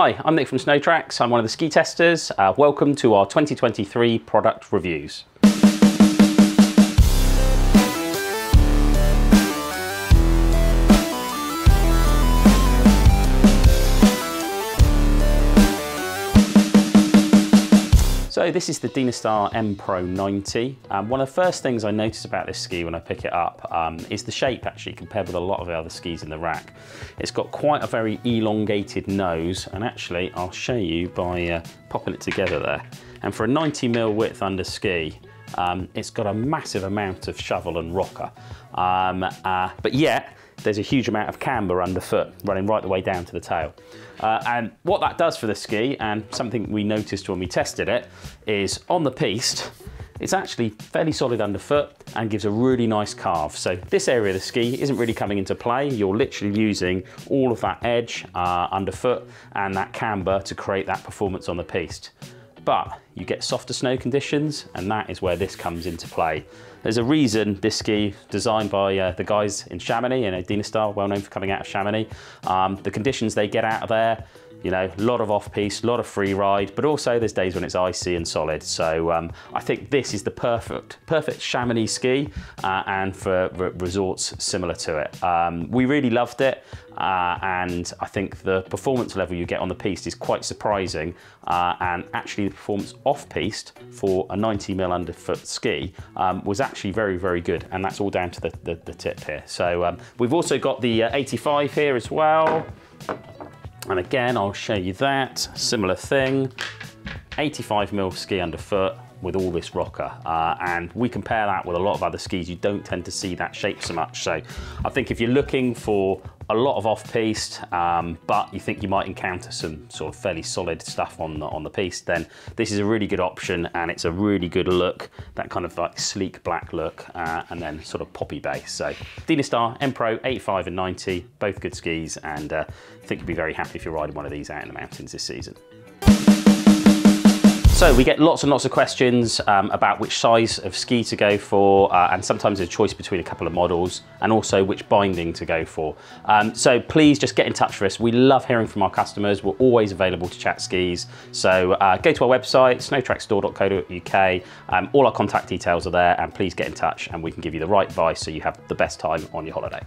Hi, I'm Nick from Snowtrax. I'm one of the ski testers. Uh, welcome to our 2023 product reviews. So this is the Dynastar M Pro 90. Um, one of the first things I notice about this ski when I pick it up um, is the shape actually compared with a lot of the other skis in the rack. It's got quite a very elongated nose and actually I'll show you by uh, popping it together there. And for a 90 mil width under ski, um, it's got a massive amount of shovel and rocker. Um, uh, but yet, there's a huge amount of camber underfoot running right the way down to the tail. Uh, and what that does for the ski, and something we noticed when we tested it, is on the piste, it's actually fairly solid underfoot and gives a really nice carve. So this area of the ski isn't really coming into play. You're literally using all of that edge uh, underfoot and that camber to create that performance on the piste but you get softer snow conditions and that is where this comes into play. There's a reason this ski designed by uh, the guys in Chamonix, you know, Dynastar, well known for coming out of Chamonix. Um, the conditions they get out of there, you know, a lot of off-piste, a lot of free ride, but also there's days when it's icy and solid. So um, I think this is the perfect, perfect Chamonix ski uh, and for resorts similar to it. Um, we really loved it. Uh, and I think the performance level you get on the piste is quite surprising. Uh, and actually the performance off-piste for a 90 mil underfoot ski um, was actually very, very good. And that's all down to the, the, the tip here. So um, we've also got the uh, 85 here as well. And again, I'll show you that, similar thing, 85 mil ski underfoot with all this rocker. Uh, and we compare that with a lot of other skis, you don't tend to see that shape so much. So I think if you're looking for a lot of off-piste, um, but you think you might encounter some sort of fairly solid stuff on the, on the piste, then this is a really good option and it's a really good look, that kind of like sleek black look, uh, and then sort of poppy base. So Dynastar M Pro 85 and 90, both good skis, and uh, I think you'll be very happy if you're riding one of these out in the mountains this season. So we get lots and lots of questions um, about which size of ski to go for uh, and sometimes a choice between a couple of models and also which binding to go for. Um, so please just get in touch with us. We love hearing from our customers. We're always available to chat skis. So uh, go to our website, snowtraxstore.co.uk. Um, all our contact details are there and please get in touch and we can give you the right advice so you have the best time on your holiday.